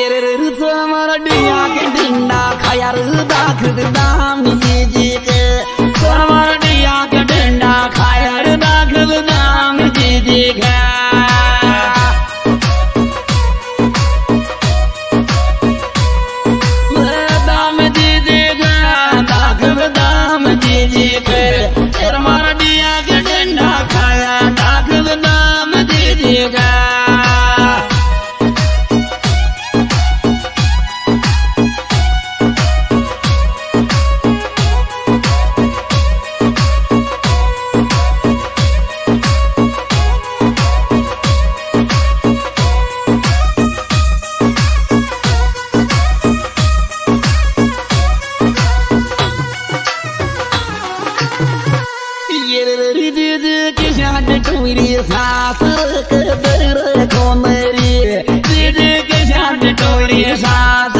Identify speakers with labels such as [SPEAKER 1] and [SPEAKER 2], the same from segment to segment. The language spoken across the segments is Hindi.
[SPEAKER 1] Yerer rıza mara dünya kendinda Kayar rıza kırda miyeci सास कदर को मेरी दीदी के जान टोरी सास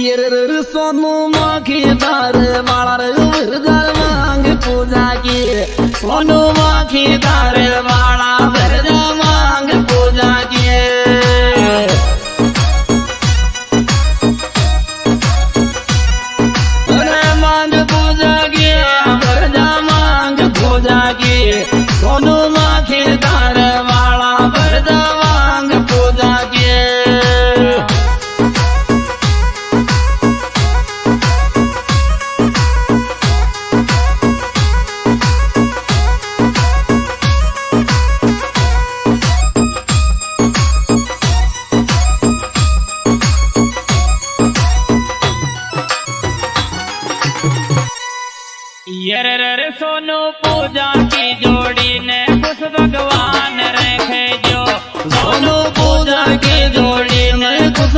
[SPEAKER 1] ये रे रे रे सोनू माखी दार माला रे मांग पूजा की। सोनू माखी दार माला वरदार मांग पूजा की। मांग पूजा की, वरदार मांग पूजा की। सोनू माखी दार
[SPEAKER 2] रे सोनू पूजा की जोड़ी ने खुश भगवान रखे जो।
[SPEAKER 1] सोनू पूजा की जोड़ी ने खुश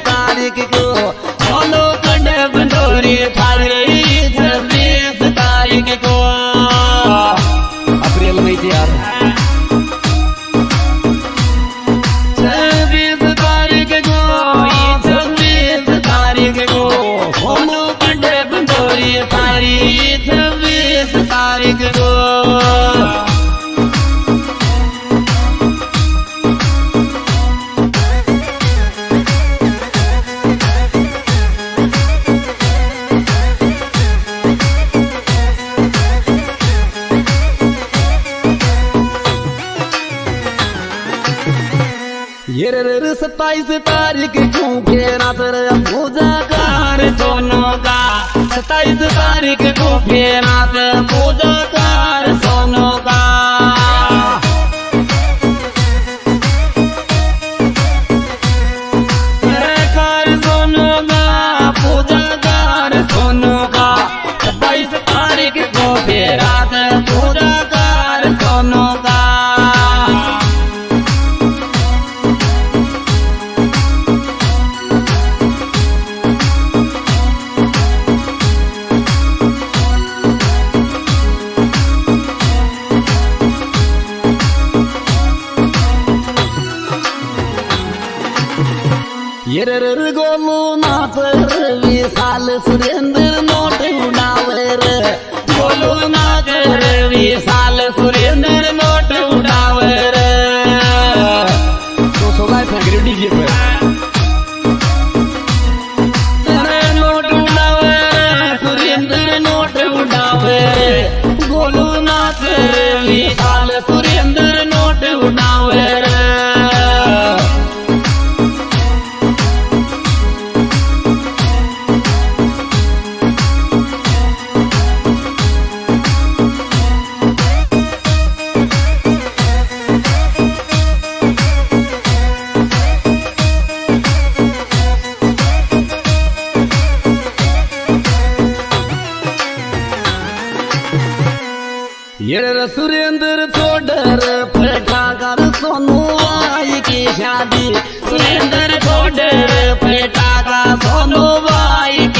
[SPEAKER 1] तारीख को सोनू कड बंदोरी तारीख को
[SPEAKER 3] अप्रैल में यार
[SPEAKER 1] छब्बीस तारीख को छब्बीस तारीख को सोनू कड बंदोरी थारी। ये रे रे सत्ताईस तारीख को फेरा तेरे पूजा कार सोनों का। सत्ताईस तारीख को फेरा तेरे पूजा कार सोनों का। लूना पर विशाल सुरेंद्र नोट उड़ावे रे। बोलो ना कर विशाल सुरेंद्र नोट उड़ावे येर सुरेंद्र छोडर फटा कर सोनू आई की शादी। सुरेंद्र छोडर फटा का सोनू की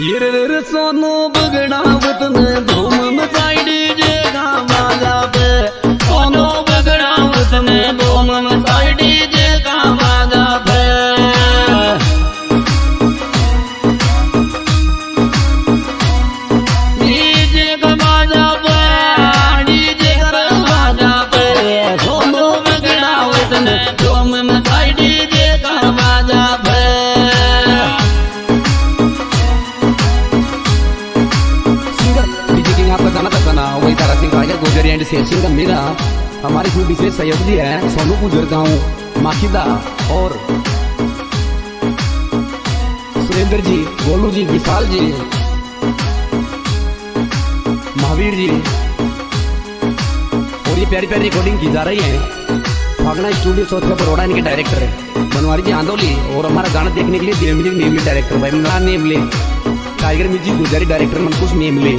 [SPEAKER 1] हिरर सोनो बगड़ावत में धूम मचाई डीजे का पे सोनो बगड़ावत में धूम मचाई डीजे का पे डीजे का
[SPEAKER 3] पे डीजे का
[SPEAKER 1] पे सोनो बगड़ावत में धूम मेरा, हमारे इसमें विशेष सहयोगी है, सोनू गुजर गाँव माखीदा और सुरेंद्र जी, गोलू जी, विशाल जी, महावीर जी। और ये प्यारी प्यारी रिकॉर्डिंग की जा रही है। फागना स्टूडियो का बड़ोड़ा इनके डायरेक्टर है। बनवारी जी आंदोली और हमारा गाना देखने के लिए दिल नेमली डायरेक्टर भाई नेमले टाइगर म्यूज़िक गुजारी डायरेक्टर मनकुश नेमले